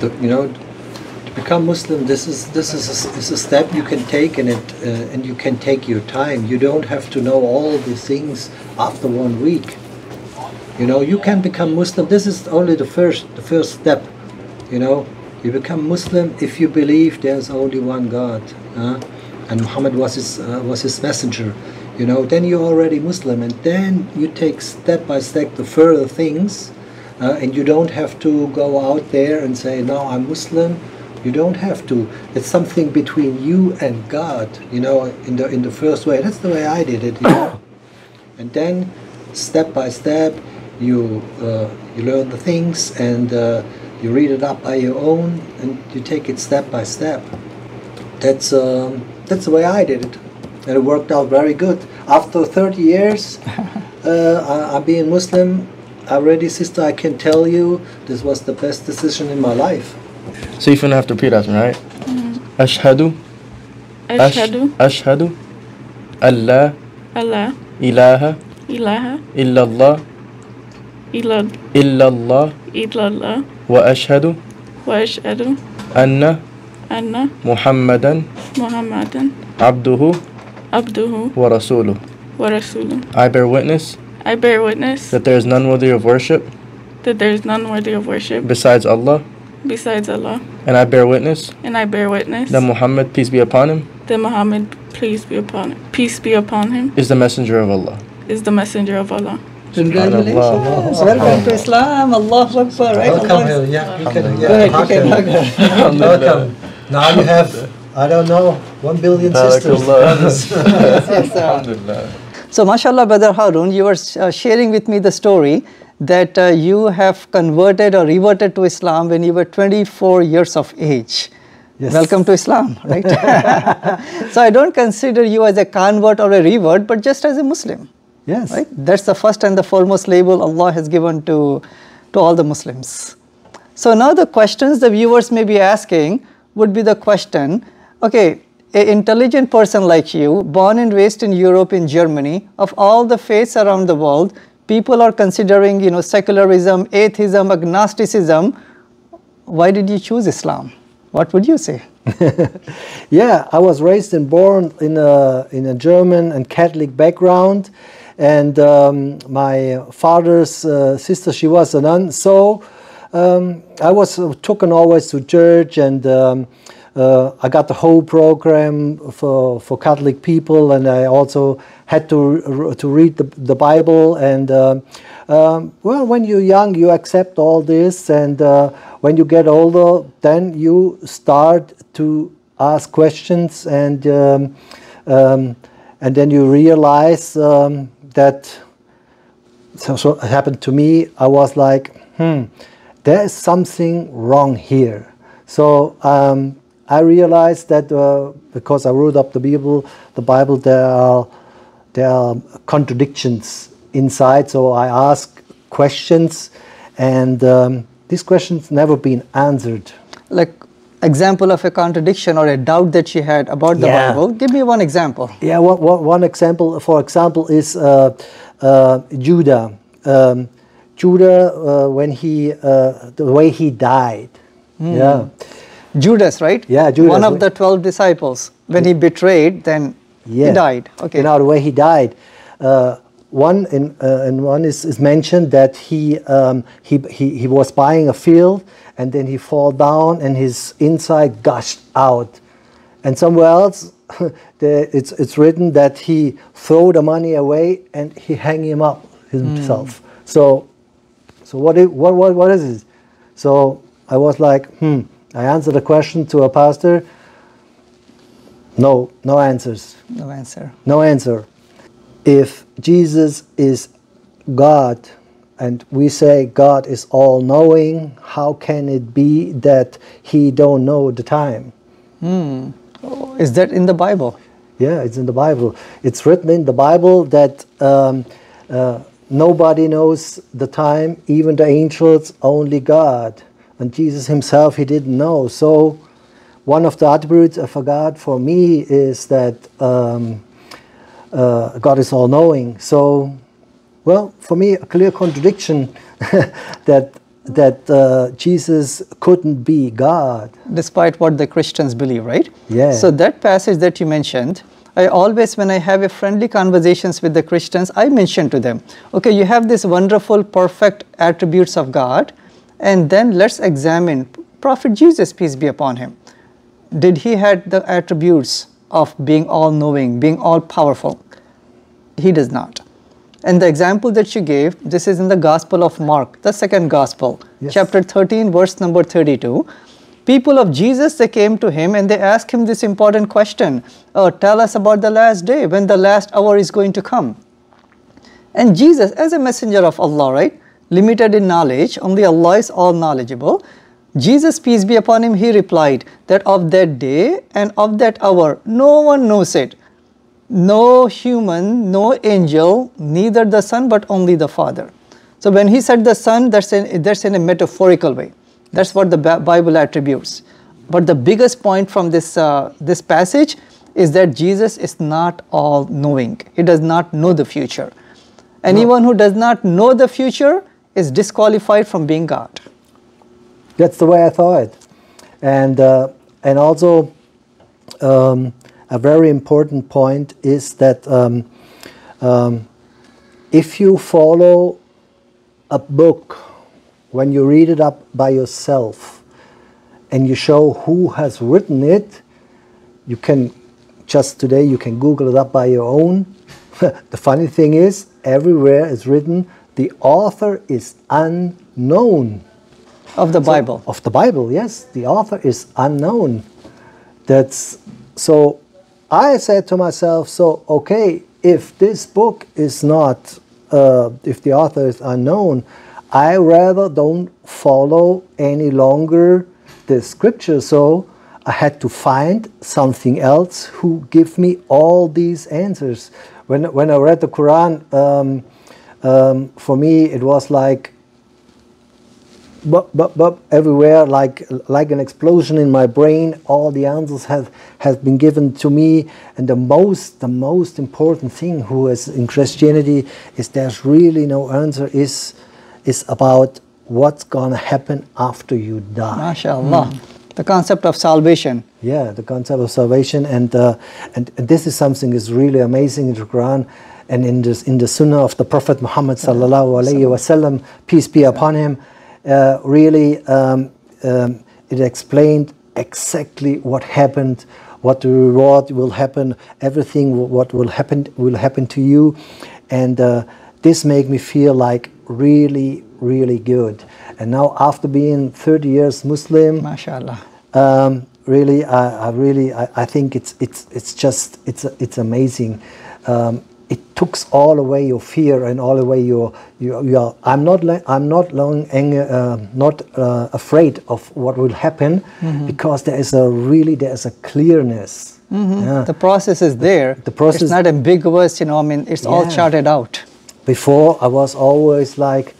The, you know, to become Muslim, this is this is a, is a step you can take, and it uh, and you can take your time. You don't have to know all the things after one week. You know, you can become Muslim. This is only the first the first step. You know, you become Muslim if you believe there's only one God, uh, and Muhammad was his uh, was his messenger. You know, then you're already Muslim, and then you take step by step the further things, uh, and you don't have to go out there and say, "No, I'm Muslim." You don't have to. It's something between you and God. You know, in the in the first way. That's the way I did it. You know? and then, step by step, you uh, you learn the things and uh, you read it up by your own, and you take it step by step. That's um, that's the way I did it, and it worked out very good. After 30 years, uh, I, I'm being Muslim. Already, sister, I can tell you this was the best decision in my life. So you're gonna have to repeat after me, right? Mm-hmm. Ashhadu. Ashhadu. Ashhadu. Allah Allah ilaha. Ilaha. Illallah. Illa illallah. Illallah. Wa ashhadu. Wa ashhadu. Anna. Anna. Muhammadan. Muhammadan. Abduhu. Abduhu. Wa rasuluh. wa rasuluh. I bear witness I bear witness that there is none worthy of worship that there is none worthy of worship besides Allah, besides Allah, and I bear witness and I bear witness that Muhammad, peace be upon him, that Muhammad, peace be upon him, peace be upon him, is the messenger of Allah. is the messenger of Allah. Congratulations. Welcome to Islam. Allah Akbar. Right? Welcome Allah here. is- Yeah, you can. Go Yeah, ahead, you can her. hug her. Welcome. Now you have, I don't know, one billion sisters. brothers. Yes, uh, So, mashallah, Brother Haroon, you were uh, sharing with me the story that uh, you have converted or reverted to Islam when you were 24 years of age. Yes. Welcome to Islam, right? so, I don't consider you as a convert or a revert, but just as a Muslim, yes. right? That's the first and the foremost label Allah has given to, to all the Muslims. So, now the questions the viewers may be asking would be the question okay, an intelligent person like you, born and raised in Europe, in Germany, of all the faiths around the world, people are considering, you know, secularism, atheism, agnosticism. Why did you choose Islam? What would you say? Yeah, I was raised and born in a in a German and Catholic background, and um, my father's uh, sister she was a nun, so um, I was uh, taken always to church, and um, uh, I got the whole program for for Catholic people, and I also had to to read the, the Bible, and um, um, well, when you're young, you accept all this, and uh, when you get older, then you start to ask questions, and um, um, and then you realize um, that. So, so it happened to me. I was like, hmm, there is something wrong here. So um, I realized that uh, because I wrote up the Bible, the Bible, there are there are contradictions inside. So I ask questions, and um, these questions never been answered. Like, example of a contradiction or a doubt that you had about the Yeah. Bible. Give me one example. Yeah, one, one, one example, for example, is uh, uh, Judah. Um, Judah, uh, when he, uh, the way he died. Yeah. Judas, right? Yeah, Judas, One of the 12 disciples. When he betrayed, then Yeah. he died. Okay. In our way he died. Uh, one in, uh, and one is, is mentioned that he, um, he, he, he was buying a field and then he fall down and his inside gushed out. And somewhere else, the, it's, it's written that he throw the money away and he hang him up himself. So, so what, what, what, what is this? So I was like, hmm. I answered the question to a pastor. No, no answers. no answer. No answer. If Jesus is God and we say God is all knowing, how can it be that he don't know the time? Is that in the Bible? Yeah, it's in the Bible. It's written in the Bible that um, uh, nobody knows the time, even the angels, only God. And Jesus himself, he didn't know. So, one of the attributes of a God for me is that um, uh, God is all knowing. So, well, for me, a clear contradiction that that uh, Jesus couldn't be God. despite what the Christians believe, right? Yeah. So that passage that you mentioned, I always, when I have a friendly conversations with the Christians, I mention to them, okay, you have this wonderful, perfect attributes of God, and then let's examine Prophet Jesus, peace be upon him. Did he had the attributes of being all-knowing, being all-powerful? He does not. And the example that you gave, this is in the Gospel of Mark, the second Gospel, Yes. chapter 13, verse number 32. People of Jesus, they came to him and they asked him this important question oh, Tell us about the last day, when the last hour is going to come. And Jesus, as a messenger of Allah, right, limited in knowledge, only Allah is all knowledgeable. Jesus, peace be upon him, he replied that of that day and of that hour, no one knows it. No human, no angel, neither the Son, but only the Father. So when he said the Son, that's in, that's in a metaphorical way. That's what the Bible attributes. But the biggest point from this, uh, this passage is that Jesus is not all knowing. He does not know the future. Anyone who does not know the future is disqualified from being God. That's the way I thought it. And, uh, and also, um, a very important point is that um, um, if you follow a book, when you read it up by yourself, and you show who has written it, you can just today you can Google it up by your own. the funny thing is, everywhere is written the author is unknown Of the Bible. of the Bible. Yes, the author is unknown. That's so. I said to myself, so okay, if this book is not, uh, if the author is unknown, I rather don't follow any longer the scripture. So I had to find something else who give me all these answers. When when I read the Quran, um, um, for me it was like but, but, but everywhere like like an explosion in my brain. All the answers have have been given to me. And the most the most important thing who is in christianity is there's really no answer is is about what's gonna happen after you die. MashaAllah. The concept of salvation. yeah, the concept of salvation, and uh, and, and this is something is really amazing in the Quran, and in this in the Sunnah of the Prophet Muhammad sallallahu alaihi wasallam, peace be upon him. Uh, really, um, um, it explained exactly what happened, what the reward will happen, everything what will happen will happen to you, and uh, this made me feel like really really good. And now after being 30 years Muslim, MashaAllah. um, really, I, I really, I, I think it's it's it's just it's it's amazing. Um, it takes all away your fear and all away your your. your I'm not I'm not long uh, not uh, afraid of what will happen because there is a really there is a clearness. Yeah. The process is there. The process- It's not ambiguous, you know, I mean, it's all charted out. Before I was always like,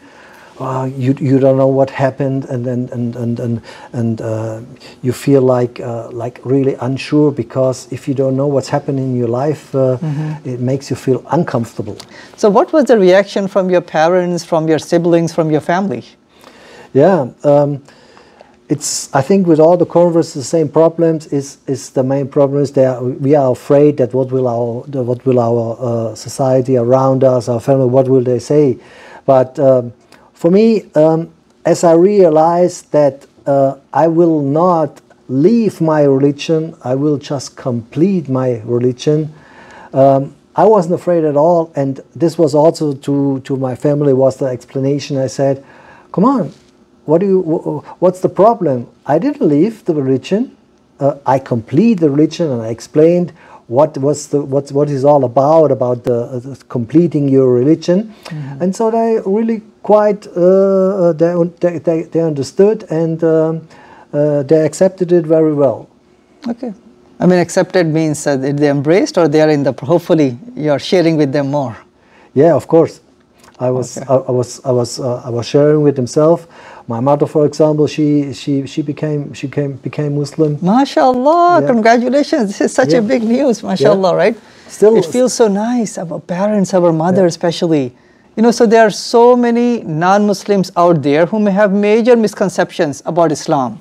oh, you you don't know what happened, and and and and and, and uh, you feel like uh, like really unsure because if you don't know what's happening in your life, uh, it makes you feel uncomfortable. So, what was the reaction from your parents, from your siblings, from your family? Yeah. Um, it's I think with all the converts the same problems is is the main problem is that we are afraid that what will our what will our uh, society around us our family what will they say but um, for me um, as I realized that uh, I will not leave my religion I will just complete my religion um, I wasn't afraid at all, and this was also to to my family was the explanation. I said, "Come on, what do you? What's the problem? I didn't leave the religion. Uh, I complete the religion, and I explained what was the what's what is all about about the, uh, the completing your religion, and so they really quite uh, uh, they, they they understood and um, uh, they accepted it very well. Okay. I mean, accepted means uh, that they embraced or they are in the, hopefully, you're sharing with them more. Yeah, of course. I was Okay. I, I was I was uh, I was sharing with himself. My mother, for example, she she she became she came became Muslim. MashaAllah, Yeah. congratulations. This is such a big news, MashaAllah, right? Still- it feels so nice. Our parents, our mother especially, You know, so there are so many non-Muslims out there who may have major misconceptions about Islam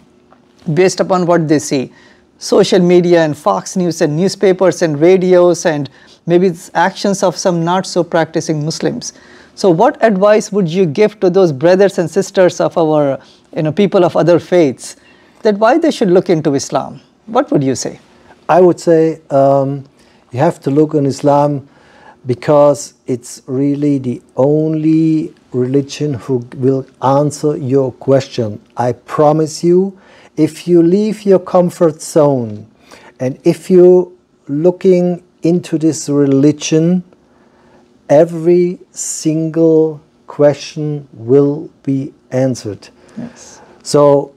based upon what they see. Social media and Fox News and newspapers and radios and maybe it's actions of some not so practicing Muslims. So what advice would you give to those brothers and sisters of our you know, people of other faiths that why they should look into Islam? What would you say? I would say um, you have to look on Islam because it's really the only religion who will answer your question. I promise you, if you leave your comfort zone and if you're looking into this religion, every single question will be answered. Yes. So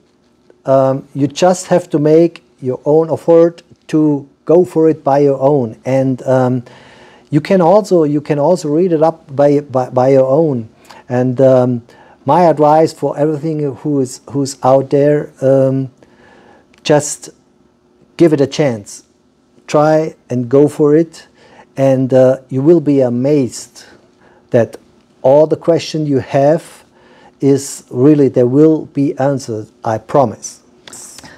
um, you just have to make your own effort to go for it by your own, and um, you can also you can also read it up by by, by your own. And um, my advice for everything who is who's out there, um, just give it a chance, try and go for it, and uh, you will be amazed that all the question you have is really there will be answered. I promise.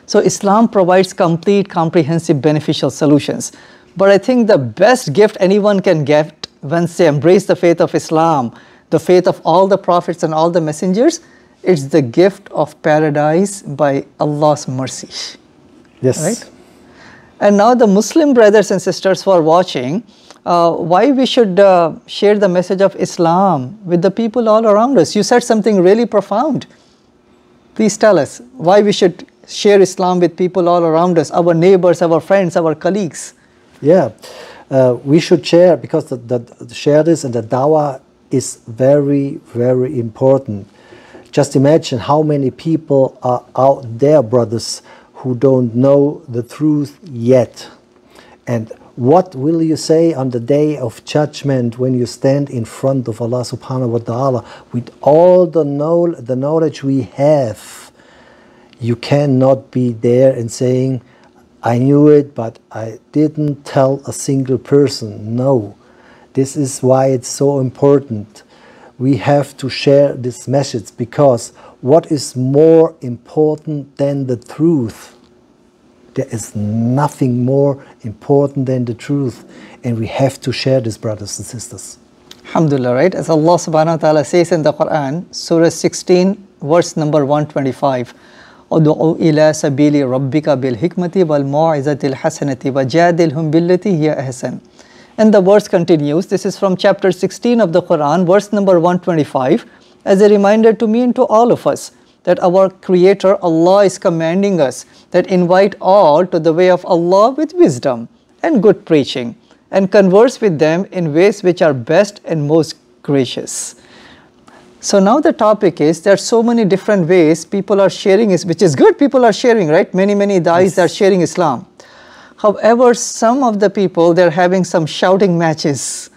So Islam provides complete, comprehensive, beneficial solutions. But I think the best gift anyone can get once they embrace the faith of Islam, the faith of all the prophets and all the messengers, it's the gift of paradise by Allah's mercy. Yes. Right? And now the Muslim brothers and sisters who are watching, uh, why we should uh, share the message of Islam with the people all around us. You said something really profound. Please tell us why we should share Islam with people all around us, our neighbors, our friends, our colleagues. Yeah, uh, we should share because the, the, the share this and the dawah is very, very important. Just imagine how many people are out there, brothers, who don't know the truth yet. And what will you say on the day of judgment when you stand in front of Allah subhanahu wa ta'ala with all the, know, the knowledge we have? You cannot be there and saying, I knew it, but I didn't tell a single person. No. This is why it's so important. We have to share this message because what is more important than the truth? There is nothing more important than the truth, and we have to share this, brothers and sisters. Alhamdulillah, right? As Allah subhanahu wa ta'ala says in the Quran, Surah 16, verse number 125. ادعو إلى سبيل ربك بالحكمة والموعظة الحسنة وجادلهم بالتي هي أحسن And the verse continues, this is from chapter 16 of the Quran, verse number 125, as a reminder to me and to all of us that our Creator Allah is commanding us that invite all to the way of Allah with wisdom and good preaching and converse with them in ways which are best and most gracious. So now the topic is there are so many different ways people are sharing is which is good people are sharing right many many dais are sharing Islam. However, some of the people they're having some shouting matches,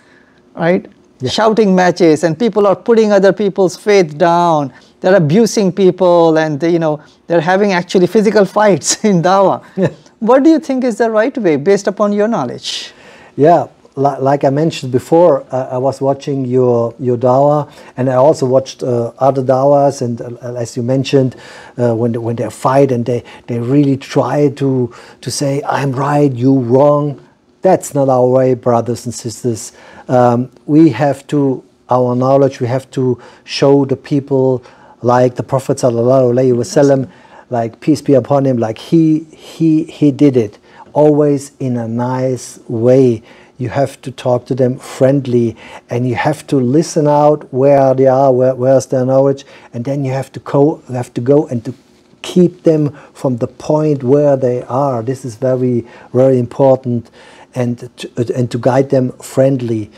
right? Yeah. Shouting matches and people are putting other people's faith down. They're abusing people and they, you know they're having actually physical fights in Dawa. Yeah. What do you think is the right way based upon your knowledge? Yeah, li- like I mentioned before, uh, I was watching your your dawa, and I also watched uh, other dawas. And uh, as you mentioned, when they, when they fight and they they really try to to say I'm right, you wrong. That's not our way, brothers and sisters. Um, we have to our knowledge. We have to show the people, like the Prophet wasallam, like peace be upon him, like he he he did it always in a nice way. You have to talk to them friendly and you have to listen out where they are, where, where's their knowledge, and then you have to go, have to go and to keep them from the point where they are. This is very, very important, and to, and to guide them friendly.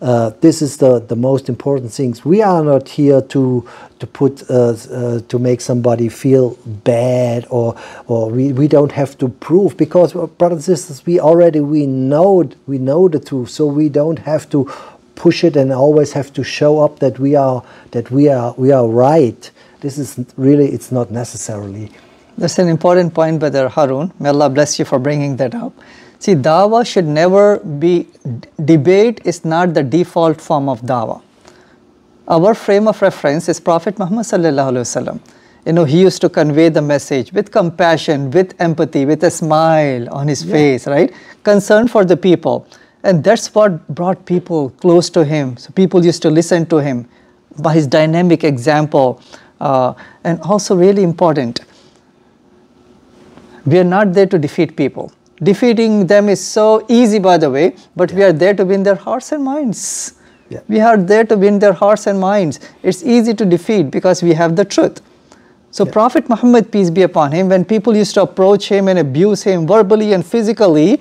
Uh, this is the, the most important things. We are not here to to put uh, uh, to make somebody feel bad or or we, we don't have to prove because brothers and sisters we already we know we know the truth so we don't have to push it and always have to show up that we are that we are we are right. This is really it's not necessarily. That's an important point, Brother Haroon. May Allah bless you for bringing that up. See, dawa should never be, debate is not the default form of dawa. Our frame of reference is Prophet Muhammad sallallahu alaihi wasallam. You know, he used to convey the message with compassion, with empathy, with a smile on his face, right? Concern for the people. And that's what brought people close to him. So people used to listen to him by his dynamic example. Uh, and also, really important, we are not there to defeat people. Defeating them is so easy, by the way, but we are there to win their hearts and minds. Yeah. We are there to win their hearts and minds. It's easy to defeat because we have the truth. So, Prophet Muhammad, peace be upon him, when people used to approach him and abuse him verbally and physically,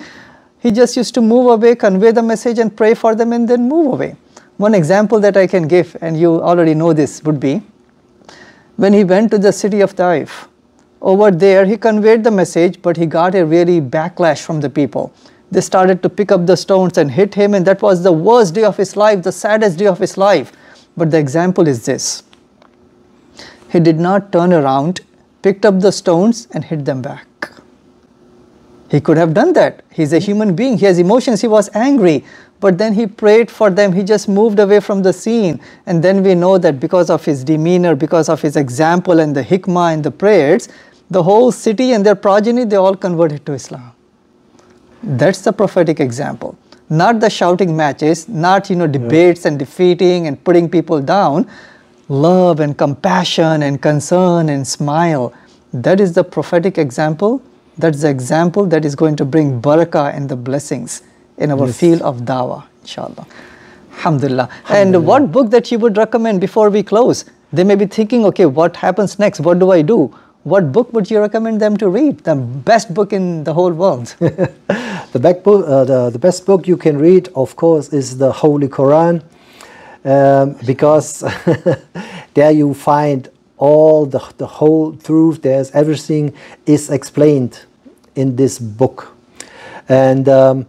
he just used to move away, convey the message, and pray for them, and then move away. One example that I can give, and you already know this, would be when he went to the city of Taif. Over there, he conveyed the message, but he got a really backlash from the people. They started to pick up the stones and hit him, and that was the worst day of his life, the saddest day of his life. But the example is this he did not turn around, picked up the stones, and hit them back. He could have done that. He's a human being, he has emotions, he was angry. But then he prayed for them, he just moved away from the scene. And then we know that because of his demeanor, because of his example and the hikmah and the prayers, the whole city and their progeny, they all converted to Islam. That's the prophetic example. Not the shouting matches, not you know debates and defeating and putting people down. Love and compassion and concern and smile. That is the prophetic example. That's the example that is going to bring barakah and the blessings in our field of dawah, inshallah. Alhamdulillah. And what book that you would recommend before we close? They may be thinking, okay, what happens next? What do I do? What book would you recommend them to read? The best book in the whole world. The, back book, uh, the, the best book you can read, of course, is the Holy Quran, um, because there you find all the, the whole truth. There's everything is explained in this book, and um,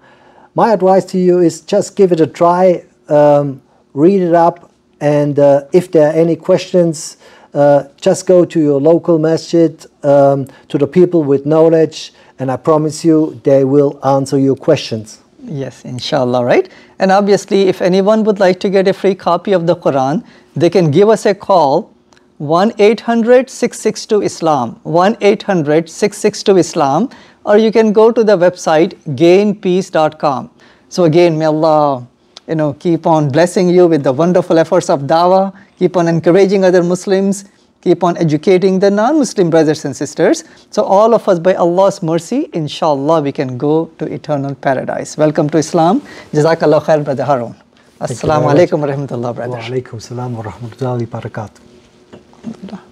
my advice to you is just give it a try, um, read it up, and uh, if there are any questions. Uh, just go to your local masjid, um, to the people with knowledge, and I promise you they will answer your questions. Yes, inshallah, right? And obviously, if anyone would like to get a free copy of the Quran, they can give us a call 1 800 662 Islam, 1 800 662 Islam, or you can go to the website gainpeace.com. So, again, may Allah you know, keep on blessing you with the wonderful efforts of dawah, keep on encouraging other Muslims, keep on educating the non-Muslim brothers and sisters. So all of us by Allah's mercy, inshallah, we can go to eternal paradise. Welcome to Islam. Jazakallah khair, Brother Haroon. Assalamu alaikum wa rahmatullah, brother. Wa alaikum salam wa rahmatullahi wa barakatuh.